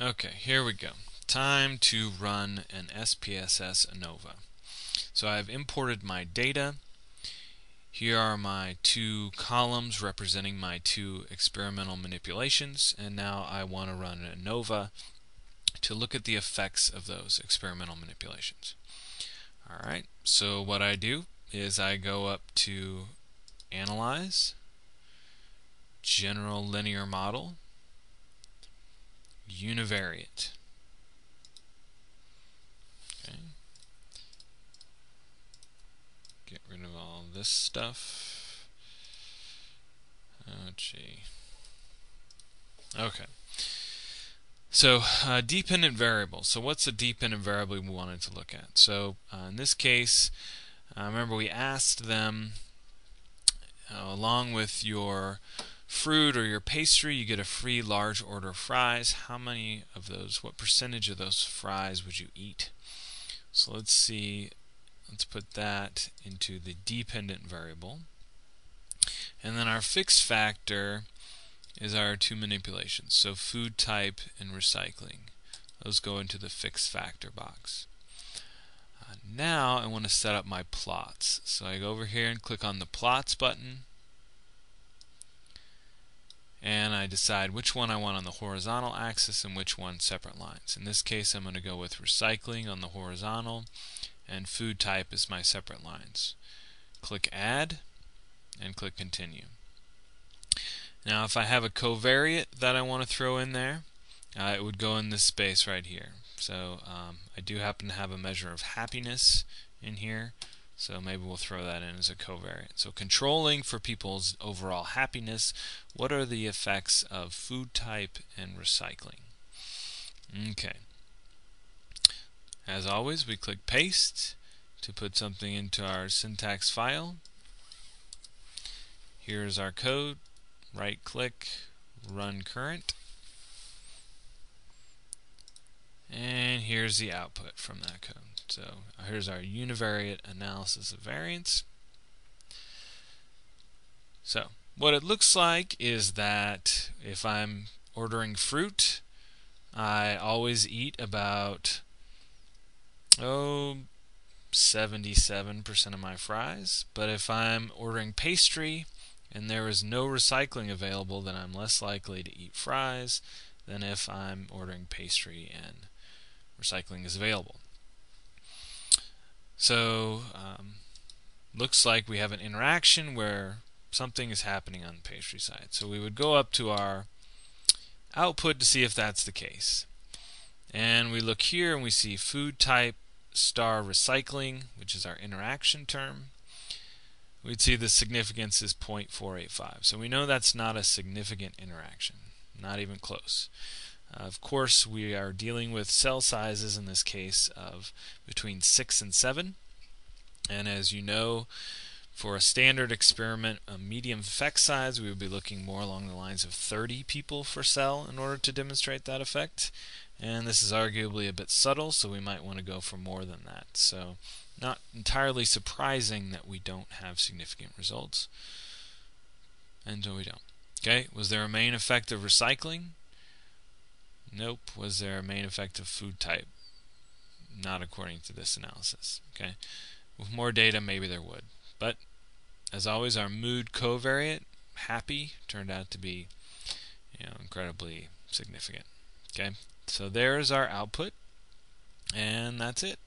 Okay, here we go. Time to run an SPSS ANOVA. So I've imported my data. Here are my two columns representing my two experimental manipulations and now I want to run an ANOVA to look at the effects of those experimental manipulations. Alright, so what I do is I go up to Analyze, General Linear Model, univariate. Okay. Get rid of all this stuff. Oh, gee. Okay. So, uh, dependent variable. So, what's a dependent variable we wanted to look at? So, uh, in this case, uh, remember we asked them, uh, along with your fruit or your pastry, you get a free large order of fries. How many of those, what percentage of those fries would you eat? So let's see, let's put that into the dependent variable. And then our fixed factor is our two manipulations. So food type and recycling. Those go into the fixed factor box. Uh, now I want to set up my plots. So I go over here and click on the plots button and I decide which one I want on the horizontal axis and which one separate lines. In this case I'm going to go with recycling on the horizontal and food type is my separate lines. Click add and click continue. Now if I have a covariate that I want to throw in there uh, it would go in this space right here. So um, I do happen to have a measure of happiness in here so maybe we'll throw that in as a covariate. So controlling for people's overall happiness, what are the effects of food type and recycling? Okay. As always, we click paste to put something into our syntax file. Here's our code. Right click, run current. And here's the output from that code. So here's our univariate analysis of variance. So what it looks like is that if I'm ordering fruit, I always eat about oh 77% of my fries. But if I'm ordering pastry and there is no recycling available, then I'm less likely to eat fries than if I'm ordering pastry and recycling is available. So, um, looks like we have an interaction where something is happening on the pastry side. So we would go up to our output to see if that's the case. And we look here and we see food type star recycling, which is our interaction term. We'd see the significance is 0.485. So we know that's not a significant interaction, not even close. Uh, of course, we are dealing with cell sizes in this case of between 6 and 7. And as you know, for a standard experiment, a medium effect size, we would be looking more along the lines of 30 people per cell in order to demonstrate that effect. And this is arguably a bit subtle, so we might want to go for more than that. So, not entirely surprising that we don't have significant results. And so we don't. Okay, was there a main effect of recycling? Nope. Was there a main effect of food type? Not according to this analysis. Okay. With more data, maybe there would. But as always, our mood covariate, happy, turned out to be you know, incredibly significant. Okay. So there's our output, and that's it.